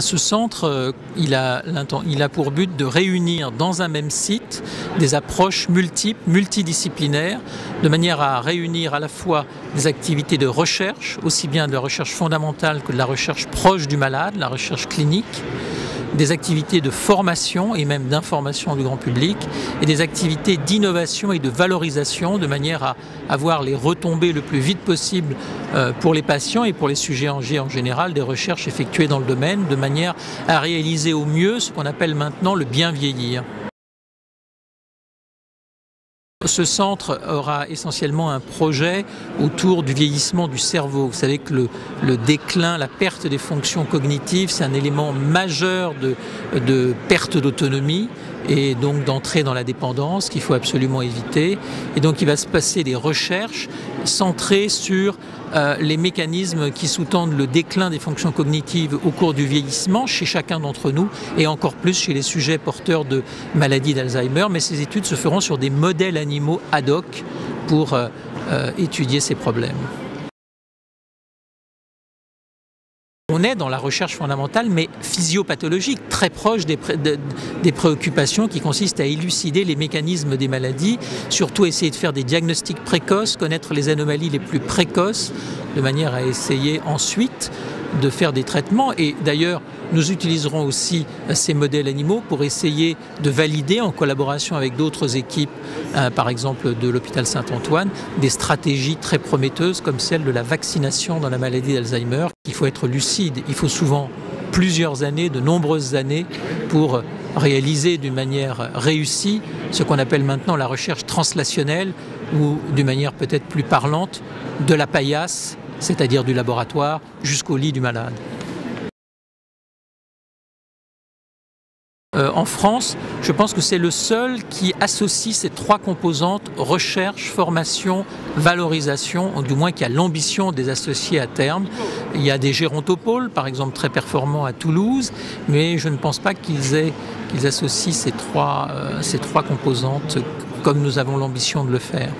Ce centre, euh, il a, a, pour but de réunir dans un même site des approches multiples, multidisciplinaires, de manière à réunir à la fois des activités de recherche, aussi bien de la recherche fondamentale que de la recherche proche du malade, la recherche clinique, des activités de formation et même d'information du grand public et des activités d'innovation et de valorisation de manière à avoir les retombées le plus vite possible euh, pour les patients et pour les sujets en en général des recherches effectuées dans le domaine de manière à réaliser au mieux ce qu'on appelle maintenant le bien vieillir. Ce centre aura essentiellement un projet autour du vieillissement du cerveau. Vous savez que le, déclin, la perte des fonctions cognitives, c'est un élément majeur de, perte d'autonomie et donc d'entrer dans la dépendance qu'il faut absolument éviter. Et donc il va se passer des recherches centrées sur euh, les mécanismes qui sous-tendent le déclin des fonctions cognitives au cours du vieillissement chez chacun d'entre nous et encore plus chez les sujets porteurs de maladies d'Alzheimer. Mais ces études se feront sur des modèles animaux ad hoc pour euh, euh, étudier ces problèmes. On est dans la recherche fondamentale, mais physiopathologique, très proche des, des, préoccupations qui consistent à élucider les mécanismes des maladies, surtout essayer de faire des diagnostics précoces, connaître les anomalies les plus précoces, de manière à essayer ensuite de faire des traitements. Et d'ailleurs, nous utiliserons aussi ces modèles animaux pour essayer de valider, en collaboration avec d'autres équipes, euh, par exemple de l'hôpital Saint-Antoine, des stratégies très prometteuses comme celle de la vaccination dans la maladie d'Alzheimer. Il faut être lucide, il faut souvent plusieurs années, de nombreuses années, pour réaliser d'une manière réussie ce qu'on appelle maintenant la recherche translationnelle, ou d'une manière peut-être plus parlante, de la paillasse c'est-à-dire du laboratoire, jusqu'au lit du malade. Euh, en France, je pense que c'est le seul qui associe ces trois composantes, recherche, formation, valorisation, ou du moins qui a l'ambition des associer à terme. Il y a des gérontopoles, par exemple, très performants à Toulouse, mais je ne pense pas qu'ils associent ces trois, euh, ces trois composantes comme nous avons l'ambition de le faire.